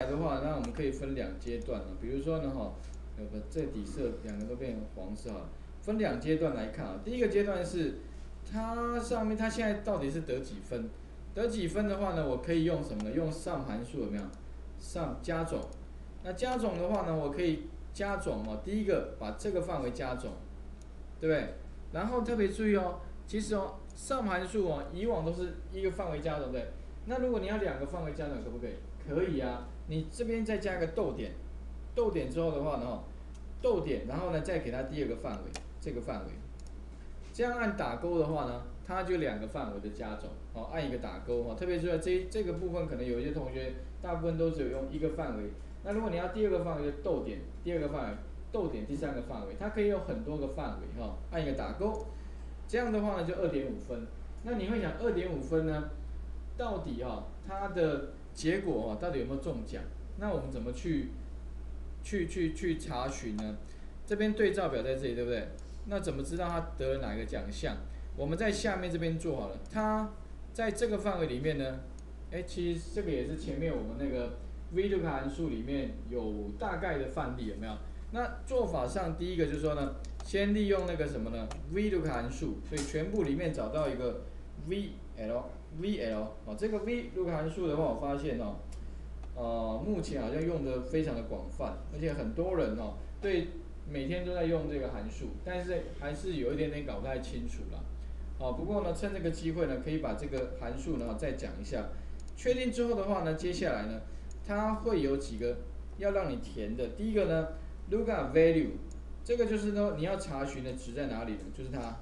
来的话，那我们可以分两阶段啊，比如说呢哈，呃不，这底色两个都变成黄色哈，分两阶段来看啊。第一个阶段是它上面它现在到底是得几分？得几分的话呢，我可以用什么呢？用上函数怎么样？上加总。那加总的话呢，我可以加总哦。第一个把这个范围加总，对不对？然后特别注意哦，其实哦，上函数哦，以往都是一个范围加总，对不对？那如果你要两个范围加总，可不可以？可以啊。你这边再加个逗点，逗点之后的话呢，逗点，然后呢再给它第二个范围，这个范围，这样按打勾的话呢，它就两个范围的加总，哦，按一个打勾哈，特别是这这个部分可能有一些同学，大部分都只有用一个范围，那如果你要第二个范围就逗点，第二个范围，逗点第三个范围，它可以有很多个范围哈，按一个打勾，这样的话呢就二点五分，那你会想二点五分呢，到底哈它的。结果啊，到底有没有中奖？那我们怎么去去去去查询呢？这边对照表在这里，对不对？那怎么知道他得了哪个奖项？我们在下面这边做好了，他在这个范围里面呢，哎，其实这个也是前面我们那个 VLOOKUP 函数里面有大概的范例，有没有？那做法上第一个就是说呢，先利用那个什么呢，VLOOK 函数，所以全部里面找到一个 VL。VL 哦，这个 V 入函数的话，我发现哦，呃，目前好像用的非常的广泛，而且很多人哦，对，每天都在用这个函数，但是还是有一点点搞不太清楚了。哦，不过呢，趁这个机会呢，可以把这个函数呢再讲一下。确定之后的话呢，接下来呢，它会有几个要让你填的。第一个呢，lookup value，这个就是说你要查询的值在哪里呢？就是它。